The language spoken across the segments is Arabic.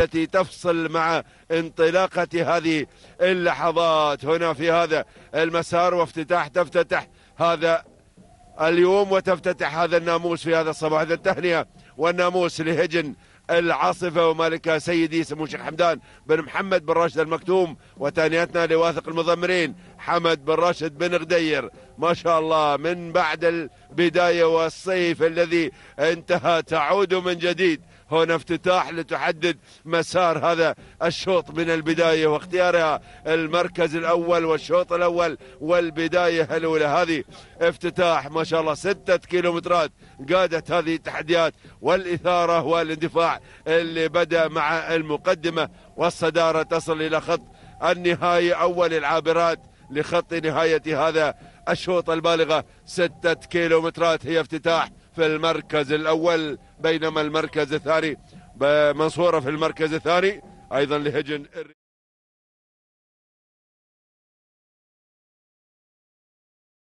التي تفصل مع انطلاقة هذه اللحظات. هنا في هذا المسار وافتتاح تفتتح هذا اليوم وتفتتح هذا الناموس في هذا الصباح. هذا التهنئة والناموس لهجن العاصفة ومالكها سيدي سمو الشيخ حمدان بن محمد بن راشد المكتوم. وتهنئتنا لواثق المضمرين حمد بن راشد بن غدير. ما شاء الله من بعد البداية والصيف الذي انتهى تعود من جديد. هنا افتتاح لتحدد مسار هذا الشوط من البداية واختيارها المركز الأول والشوط الأول والبداية الأولى. هذه افتتاح ما شاء الله ستة كيلومترات قادت هذه التحديات والإثارة والاندفاع اللي بدأ مع المقدمة والصدارة تصل إلى خط النهاية أول العابرات لخط نهاية هذا الشوط البالغة. ستة كيلومترات هي افتتاح في المركز الأول بينما المركز الثاني منصورة في المركز الثاني أيضا لهجن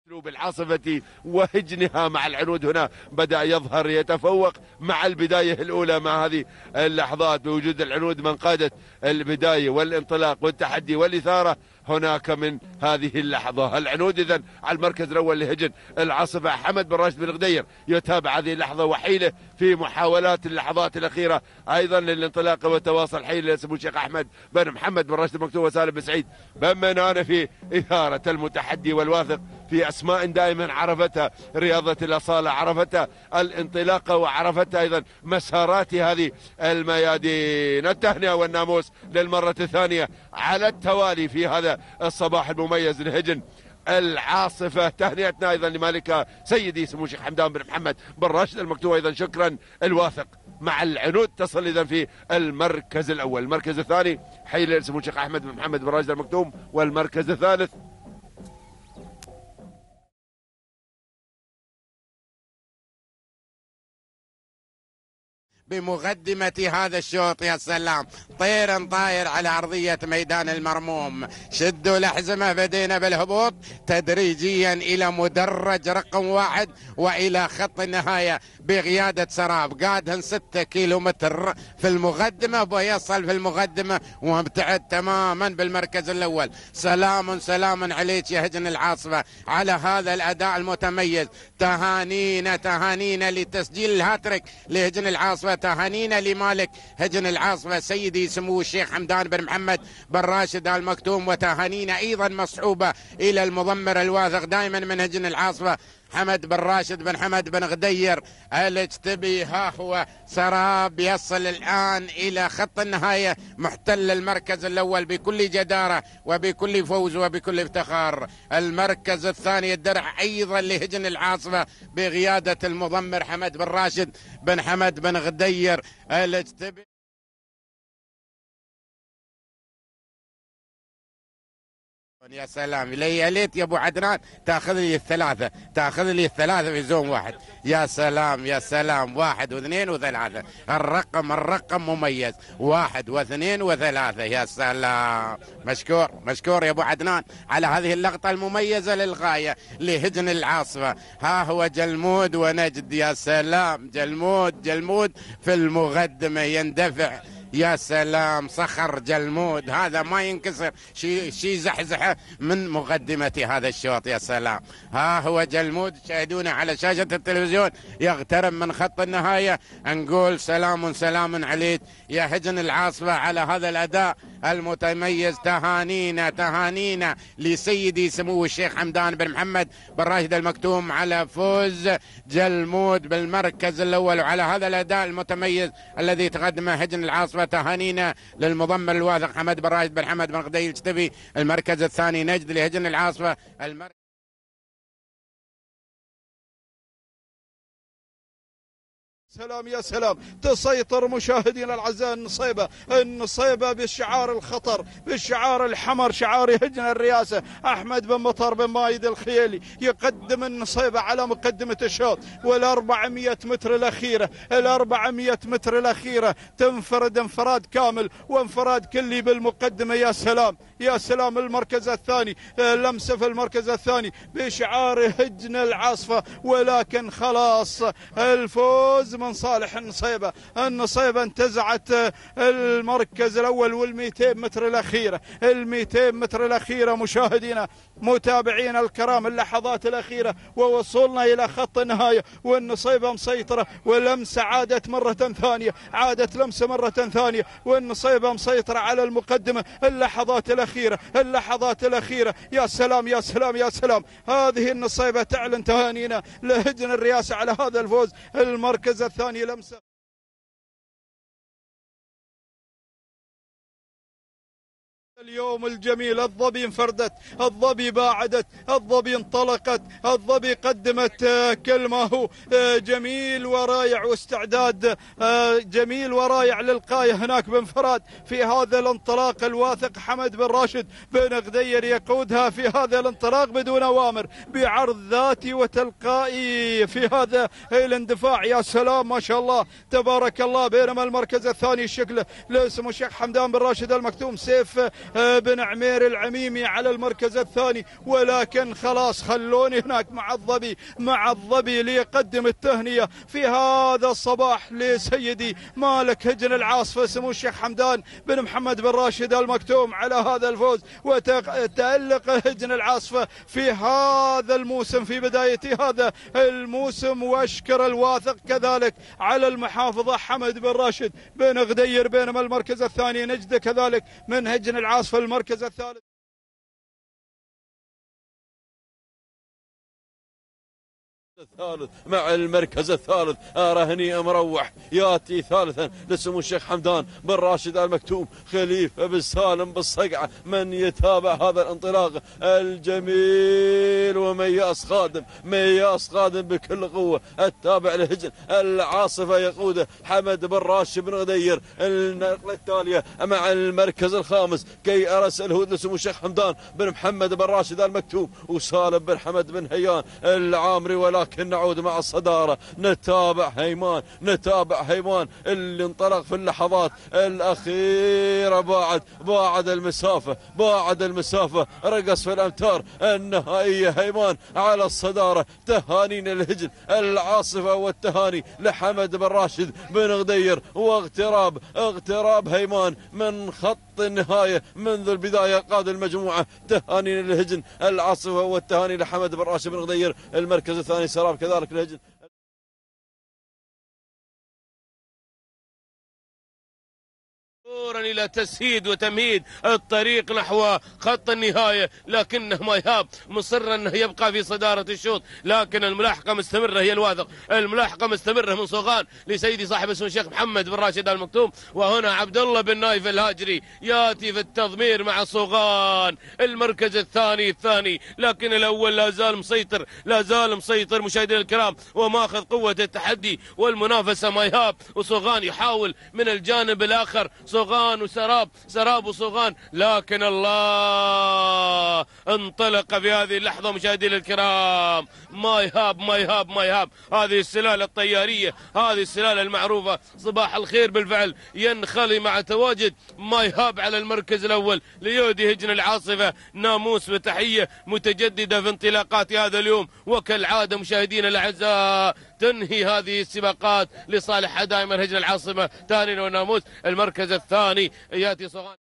أسلوب العاصفة وهجنها مع العنود هنا بدأ يظهر يتفوق مع البداية الأولى مع هذه اللحظات بوجود العنود من قادت البداية والانطلاق والتحدي والإثارة. هناك من هذه اللحظة. العنود إذا على المركز الأول لهجن العاصفة حمد بن راشد بن غدير يتابع هذه اللحظة وحيله في محاولات اللحظات الأخيرة أيضا للانطلاق والتواصل. حيل لسمو الشيخ أحمد بن محمد بن راشد المكتوب وسالم بن سعيد. بن منان في إثارة المتحدي والواثق. في أسماء دائما عرفتها رياضة الأصالة عرفتها الانطلاقة وعرفتها أيضا مسارات هذه الميادين. التهنئة والناموس للمرة الثانية على التوالي في هذا الصباح المميز لهجن العاصفة. تهنئتنا أيضا لمالكها سيدي سمو الشيخ حمدان بن محمد بن راشد المكتوب أيضا شكرا الواثق مع العنود تصل إذا في المركز الأول. المركز الثاني حي سمو الشيخ أحمد بن محمد بن راشد المكتوم والمركز الثالث بمقدمة هذا الشوط يا سلام. طير طاير على أرضية ميدان المرموم. شدوا الأحزمة بدينا بالهبوط. تدريجيا إلى مدرج رقم واحد وإلى خط النهاية بقيادة سراب. قادهن ستة كيلو متر في المقدمة. ويصل في المقدمة ومبتعد تماما بالمركز الأول. سلام سلام عليك يا هجن العاصفة. على هذا الأداء المتميز تهانينا تهانينا لتسجيل الهاتريك لهجن العاصفة. تهانينا لمالك هجن العاصفة سيدي سمو الشيخ حمدان بن محمد بن راشد المكتوم وتهانينا أيضا مصحوبة إلى المضمر الواثق دائما من هجن العاصفة حمد بن راشد بن حمد بن غدير الاجتبي ها هو سراب يصل الآن إلى خط النهاية محتل المركز الأول بكل جدارة وبكل فوز وبكل افتخار. المركز الثاني الدرع أيضا لهجن العاصفة بقيادة المضمر حمد بن راشد بن حمد بن غدير الاجتبي يا سلام. لي ليت يا أبو عدنان. تاخذ لي الثلاثه تاخذ لي الثلاثه في زوم واحد. يا سلام يا سلام. واحد واثنين وثلاثة. الرقم الرقم مميز. واحد واثنين وثلاثة. يا سلام. مشكور مشكور يا أبو عدنان. على هذه اللقطة المميزة للغاية. لهجن العاصفه ها هو جلمود ونجد. يا سلام. جلمود جلمود في المقدمة. يندفع يا سلام صخر جلمود. هذا ما ينكسر. شي شي زحزحه من مقدمة هذا الشوط يا سلام. ها هو جلمود شاهدونا على شاشة التلفزيون. يقترب من خط النهاية. نقول سلام سلام عليك. يا هجن العاصفة على هذا الأداء. المتميز تهانينا تهانينا لسيدي سمو الشيخ حمدان بن محمد بن راشد المكتوم على فوز جلمود بالمركز الأول. وعلى هذا الأداء المتميز الذي تقدمه هجن العاصفه تهانينا للمضمر الواثق حمد بن راشد بن حمد بن غدير الشتبي. المركز الثاني نجد لهجن العاصفه المركز سلام يا سلام. تسيطر مشاهدينا الأعزاء النصيبة. النصيبة بالشعار الخطر بالشعار الحمر شعار هجن الرئاسة. أحمد بن مطر بن مايد الخيلي يقدم النصيبة على مقدمة الشوط. وال400 متر الأخيرة ال400 متر الأخيرة. تنفرد انفراد كامل وانفراد كلي بالمقدمة يا سلام. يا سلام المركز الثاني لمسة في المركز الثاني بشعار هجن العاصفه ولكن خلاص الفوز من صالح النصيبة النصيبة انتزعت المركز الأول وال200 متر الأخيرة ال200 متر الأخيرة مشاهدينا متابعينا الكرام اللحظات الأخيرة ووصولنا إلى خط النهاية والنصيبة مسيطرة واللمسة عادت مرة ثانية عادت لمسة مرة ثانية والنصيبة مسيطرة على المقدمة. اللحظات الأخيرة اللحظات الأخيرة. يا سلام يا سلام يا سلام. هذه النصيبة تعلن تهانينا. لهجن الرئاسة على هذا الفوز. المركز الثاني لمسة. اليوم الجميل الظبي انفردت الظبي باعدت الظبي انطلقت الظبي قدمت آه، كل ما هو آه، جميل ورائع واستعداد آه، جميل ورائع للقاية هناك بانفراد في هذا الانطلاق الواثق حمد بن راشد بن غدير يقودها في هذا الانطلاق بدون أوامر بعرض ذاتي وتلقائي في هذا الاندفاع يا سلام ما شاء الله تبارك الله بينما المركز الثاني شكله لاسمه الشيخ حمدان بن راشد المكتوم سيف بن عمير العميمي على المركز الثاني. ولكن خلاص خلوني هناك مع الظبي مع الظبي ليقدم التهنئة في هذا الصباح لسيدي مالك هجن العاصفة سمو الشيخ حمدان بن محمد بن راشد المكتوم على هذا الفوز. وتألق هجن العاصفة في هذا الموسم في بداية هذا الموسم. وأشكر الواثق كذلك على المحافظة حمد بن راشد بن غدير بينما المركز الثاني نجد كذلك من هجن العاصفة. في المركز الثالث. الثالث مع المركز الثالث. رهني مروح ياتي ثالثا لسمو الشيخ حمدان بن راشد المكتوم خليفة بن سالم بالصقعة من يتابع هذا الانطلاق؟ الجميل ومياس خادم مياس خادم بكل قوة. التابع لهجن العاصفة يقوده حمد بن راشد بن غدير. النقلة التالية مع المركز الخامس كي أرس الهود لسمو الشيخ حمدان بن محمد بن راشد المكتوم وسالم بن حمد بن هيان العامري ولكن لكن نعود مع الصدارة. نتابع هيمان نتابع هيمان. اللي انطلق في اللحظات الأخيرة باعد باعد المسافة باعد المسافة. رقص في الأمتار النهائية هيمان على الصدارة. تهانينا الهجن العاصفة والتهاني لحمد بن راشد بن غدير. واغتراب اغتراب هيمان من خط النهاية منذ البداية قاد المجموعة تهاني للهجن العاصفة والتهاني لحمد بن راشد بن غدير المركز الثاني سراب كذلك الهجن مرورا إلى تسهيد وتمهيد الطريق نحو خط النهاية لكنه ما يهاب. مصر أنه يبقى في صدارة الشوط لكن الملاحقة مستمرة هي الواثق. الملاحقة مستمرة من صوغان لسيدي صاحب اسمه الشيخ محمد بن راشد المكتوم وهنا عبد الله بن نايف الهاجري ياتي في التضمير مع صوغان المركز الثاني الثاني. لكن الأول لا زال مسيطر لا زال مسيطر مشاهدينا الكرام وماخذ قوة التحدي والمنافسة ما يهاب. وصوغان يحاول من الجانب الآخر صغان وسراب سراب وصغان. لكن الله انطلق في هذه اللحظة مشاهدينا الكرام. ما يهاب ما يهاب ما يهاب. هذه السلالة الطيارية هذه السلالة المعروفة. صباح الخير بالفعل. ينخلي مع تواجد ما يهاب على المركز الأول. ليودي هجن العاصفة. ناموس وتحية متجددة في انطلاقات هذا اليوم. وكالعادة مشاهدينا الأعزاء تنهي هذه السباقات لصالح دائما هجن العاصمة ثاني وناموس المركز الثاني يأتي صغان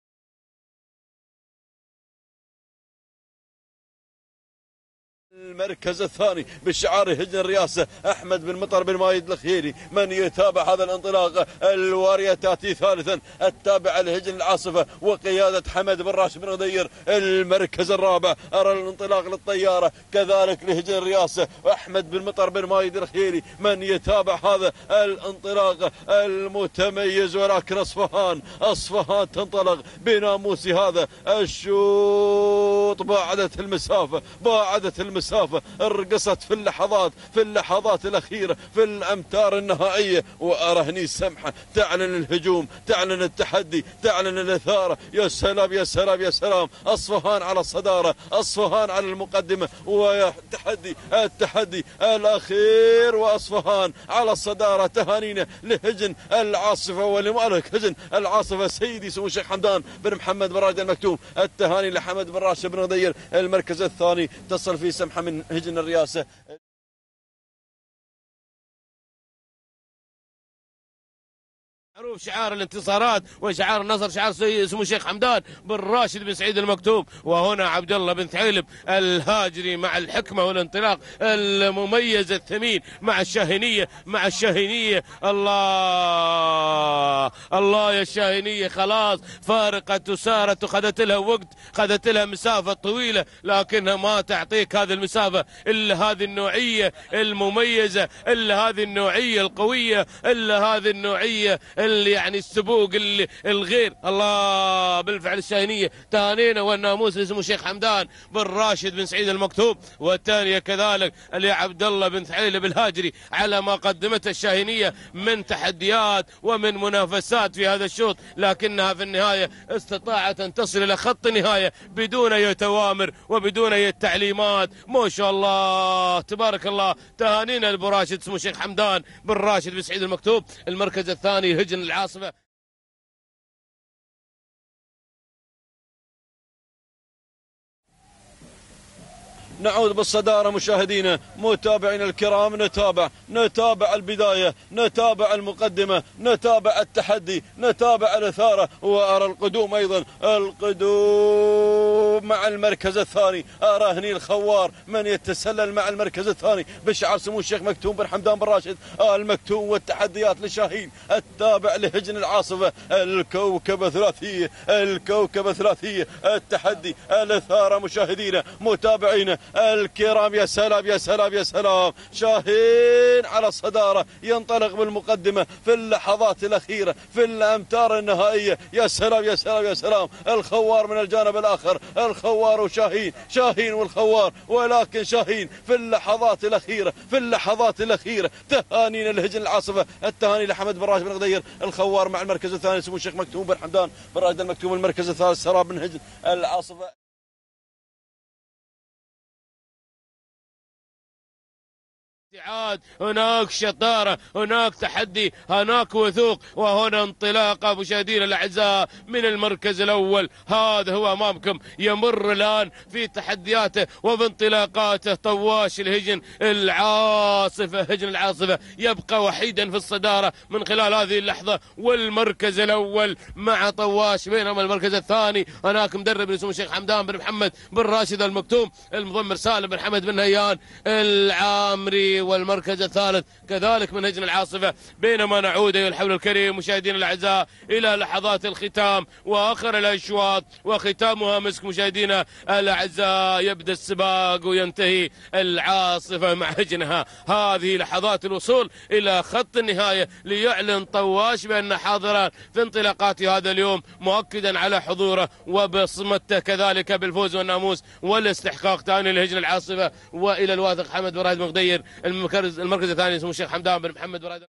المركز الثاني بالشعار هجن الرئاسة أحمد بن مطر بن مايد الخيري من يتابع هذا الانطلاق؟ الوارية تأتي ثالثا التابع لهجن العاصفة وقيادة حمد بن راشد بن غدير. المركز الرابع أرى الانطلاق للطيارة كذلك لهجن الرئاسة أحمد بن مطر بن مايد الخيري من يتابع هذا الانطلاق؟ المتميز ولكن أصفهان أصفهان تنطلق بناموس هذا. الشوط باعدت المسافة باعدت المسافة. المسافة رقصت في اللحظات في اللحظات الأخيرة في الأمتار النهائية. وأرهني سمحة تعلن الهجوم تعلن التحدي تعلن الإثارة. يا سلام يا سلام يا سلام. أصفهان على الصدارة أصفهان على المقدمة. والتحدي التحدي الأخير. وأصفهان على الصدارة. تهانينا لهجن العاصفة ولمالك هجن العاصفة سيدي سمو الشيخ حمدان بن محمد بن راشد المكتوم. التهاني لحمد بن راشد بن غدير. المركز الثاني تصل فيه سمحة من هجن الرئاسة معروف شعار الانتصارات وشعار النصر شعار سمو الشيخ حمدان بن راشد بن سعيد المكتوم وهنا عبد الله بن ثعلب الهاجري مع الحكمة والانطلاق المميز الثمين مع الشاهنيه مع الشاهنيه الله! الله يا الشاهنيه خلاص. فارقت وسارت وخذت لها وقت خذت لها مسافة طويلة لكنها ما تعطيك هذه المسافة إلا هذه النوعية المميزة إلا هذه النوعية القوية إلا هذه النوعية يعني السبوق الغير. الله بالفعل الشاهينية. تهانينا والناموس اسمه الشيخ حمدان بن راشد بن سعيد المكتوب والثانيه كذلك اللي عبد الله بن ثعيلب الهاجري على ما قدمته الشاهينية من تحديات ومن منافسات في هذا الشوط لكنها في النهاية استطاعت أن تصل إلى خط النهاية بدون أي توامر وبدون أي تعليمات. ما شاء الله. تبارك الله. تهانينا لأبو راشد اسمه الشيخ حمدان بن راشد بن سعيد المكتوب. المركز الثاني هجن العاصفه نعود بالصدارة مشاهدينا متابعينا الكرام نتابع نتابع البداية نتابع المقدمة نتابع التحدي نتابع الإثارة وأرى القدوم أيضا القدوم مع المركز الثاني. أرى هني الخوار من يتسلل مع المركز الثاني. بشعار سمو الشيخ مكتوم بن حمدان بن راشد المكتوم والتحديات لشاهين التابع لهجن العاصفة الكوكبة ثلاثية الكوكبة ثلاثية التحدي الإثارة مشاهدينا متابعينا الكرام يا سلام يا سلام يا سلام. شاهين على الصدارة ينطلق بالمقدمة في اللحظات الأخيرة في الأمتار النهائية. يا سلام يا سلام يا سلام. الخوار من الجانب الآخر الخوار وشاهين. شاهين والخوار ولكن شاهين في اللحظات الأخيرة في اللحظات الأخيرة. تهانينا لهجن العاصفة التهاني لحمد بن راشد بن غدير. الخوار مع المركز الثاني سمو الشيخ مكتوم بن حمدان. بن راشد المكتوم المركز الثالث سراب بن هجن العاصفة. ابتعاد هناك شطارة هناك تحدي هناك وثوق وهنا انطلاقة مشاهدينا الأعزاء من المركز الأول. هذا هو أمامكم يمر الآن في تحدياته وبانطلاقاته طواش الهجن العاصفة هجن العاصفة يبقى وحيدا في الصدارة من خلال هذه اللحظة والمركز الأول مع طواش. بينما المركز الثاني هناك مدرب اسمه الشيخ حمدان بن محمد بن راشد المكتوم المضمر سالم بن حمد بن هيان العامري. والمركز الثالث كذلك من هجن العاصفة. بينما نعود أيها الحول الكريم مشاهدينا الأعزاء إلى لحظات الختام وآخر الأشواط وختامها مسك مشاهدينا الأعزاء. يبدأ السباق وينتهي العاصفة مع هجنها. هذه لحظات الوصول إلى خط النهاية ليعلن طواش بأن حاضرا في انطلاقات هذا اليوم مؤكدا على حضوره وبصمته كذلك بالفوز والناموس والاستحقاق ثاني لهجن العاصفة. وإلى الواثق حمد براد مغدير المركز الثاني اسمه الشيخ حمدان بن محمد براد